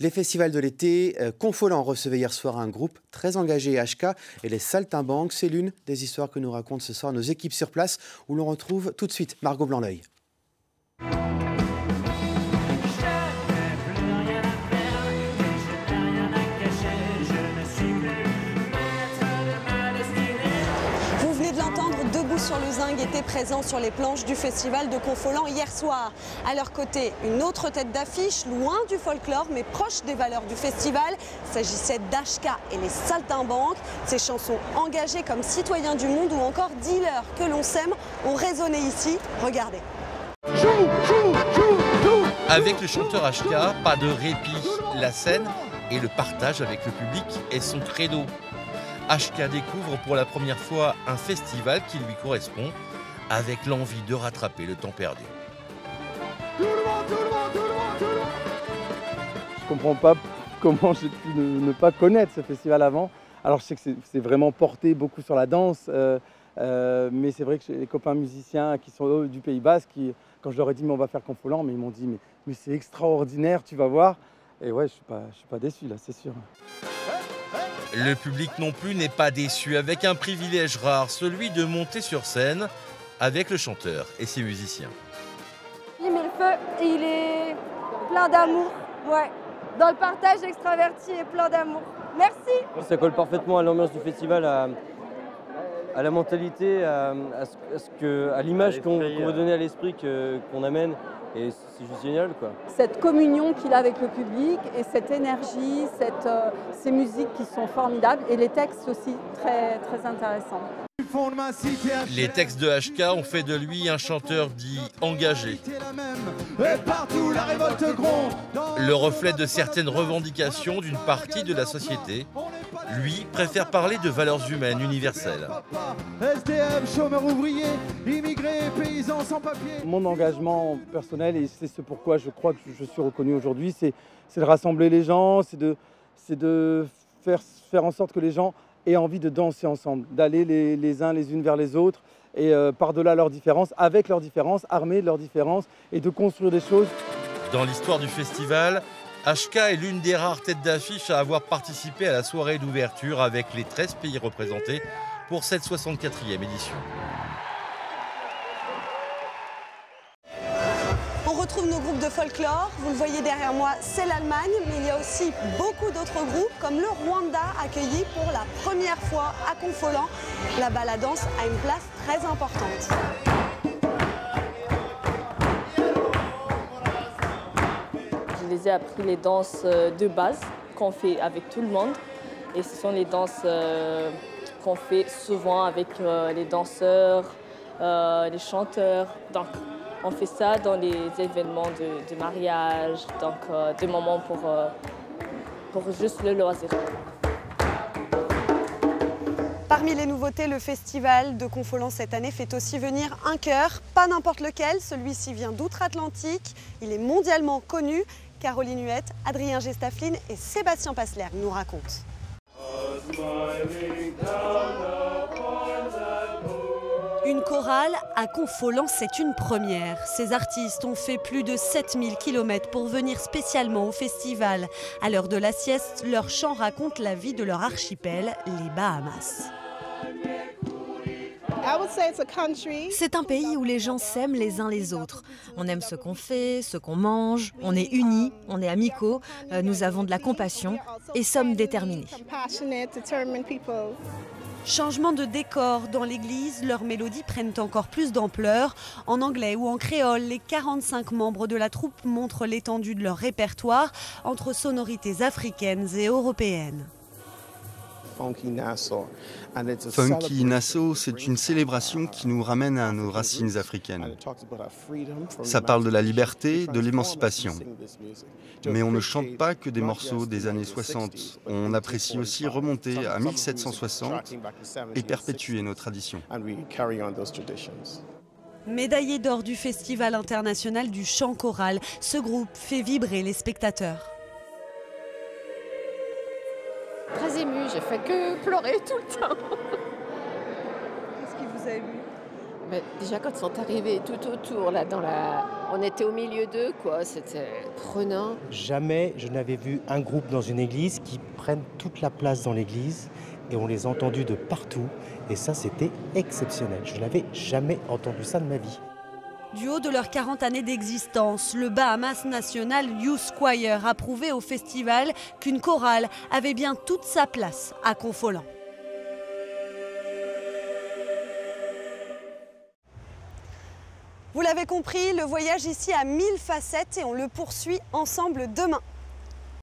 Les festivals de l'été, euh, Confolant recevait hier soir un groupe très engagé HK et les Saltimbanques. C'est l'une des histoires que nous racontent ce soir nos équipes sur place où l'on retrouve tout de suite Margot Blanc-L'œil. Sur le Zing étaient présents sur les planches du festival de Confolant hier soir. À leur côté, une autre tête d'affiche, loin du folklore mais proche des valeurs du festival. S'agissait d'Ashka et les Saltimbanques. Ces chansons engagées comme citoyens du monde ou encore dealers que l'on sème ont résonné ici. Regardez. Avec le chanteur Ashka, pas de répit. La scène et le partage avec le public est son credo. HK découvre pour la première fois un festival qui lui correspond avec l'envie de rattraper le temps perdu. Je comprends pas comment j'ai pu ne, pas connaître ce festival avant. Alors je sais que c'est vraiment porté beaucoup sur la danse, euh, euh, mais c'est vrai que j'ai les copains musiciens qui sont du Pays Basque, qui, quand je leur ai dit mais on va faire Confolant, mais ils m'ont dit mais, mais c'est extraordinaire, tu vas voir. Et ouais, je ne suis, suis pas déçu là, c'est sûr. Le public non plus n'est pas déçu avec un privilège rare, celui de monter sur scène avec le chanteur et ses musiciens. Il met le feu et il est plein d'amour. Ouais. Dans le partage extraverti et plein d'amour. Merci. Ça colle parfaitement à l'ambiance du festival, à, la mentalité, à, à l'image qu'on veut donner à l'esprit qu'on amène. Et c'est juste génial quoi. Cette communion qu'il a avec le public et cette énergie, cette, euh, ces musiques qui sont formidables et les textes aussi très, très intéressants. Les textes de HK ont fait de lui un chanteur dit engagé. Le reflet de certaines revendications d'une partie de la société. Lui préfère parler de valeurs humaines universelles. Mon engagement personnel, et c'est ce pourquoi je crois que je suis reconnu aujourd'hui, c'est de rassembler les gens, c'est de, de faire, faire en sorte que les gens aient envie de danser ensemble, d'aller les, uns les unes vers les autres et euh, par-delà leurs différences, avec leurs différences, armés de leurs différences et de construire des choses. Dans l'histoire du festival, HK est l'une des rares têtes d'affiche à avoir participé à la soirée d'ouverture avec les 13 pays représentés pour cette 64e édition. retrouve nos groupes de folklore. Vous le voyez derrière moi, c'est l'Allemagne, mais il y a aussi beaucoup d'autres groupes, comme le Rwanda, accueilli pour la première fois à Confolant. Là-bas, la danse a une place très importante. Je les ai appris les danses euh, de base qu'on fait avec tout le monde. Et ce sont les danses euh, qu'on fait souvent avec euh, les danseurs, les chanteurs. Donc, on fait ça dans les événements de, mariage, donc des moments pour, pour juste le loisir. Parmi les nouveautés, le festival de Confolant cette année fait aussi venir un chœur, pas n'importe lequel, celui-ci vient d'outre-Atlantique, il est mondialement connu. Caroline Huette, Adrien Gestafline et Sébastien Passler nous racontent. Une chorale à Confolant, c'est une première. Ces artistes ont fait plus de 7000 km pour venir spécialement au festival. À l'heure de la sieste, leur chant raconte la vie de leur archipel, les Bahamas. C'est un pays où les gens s'aiment les uns les autres. On aime ce qu'on fait, ce qu'on mange, on est unis, on est amicaux, euh, nous avons de la compassion et sommes déterminés. Changement de décor dans l'église, leurs mélodies prennent encore plus d'ampleur. En anglais ou en créole, les 45 membres de la troupe montrent l'étendue de leur répertoire entre sonorités africaines et européennes. Funky Nassau, c'est une célébration qui nous ramène à nos racines africaines. Ça parle de la liberté, de l'émancipation. Mais on ne chante pas que des morceaux des années 60. On apprécie aussi remonter à 1760 et perpétuer nos traditions. Médaillé d'or du Festival international du chant choral, ce groupe fait vibrer les spectateurs j'ai fait que pleurer tout le temps. Qu'est-ce qui vous a ému? Déjà quand ils sont arrivés tout autour, là, dans la... On était au milieu d'eux, quoi. C'était prenant. Jamais je n'avais vu un groupe dans une église qui prenne toute la place dans l'église et on les a entendus de partout. Et ça, c'était exceptionnel. Je n'avais jamais entendu ça de ma vie. Du haut de leurs 40 années d'existence, le Bahamas National Youth Choir a prouvé au festival qu'une chorale avait bien toute sa place à Confolant. Vous l'avez compris, le voyage ici a mille facettes et on le poursuit ensemble demain.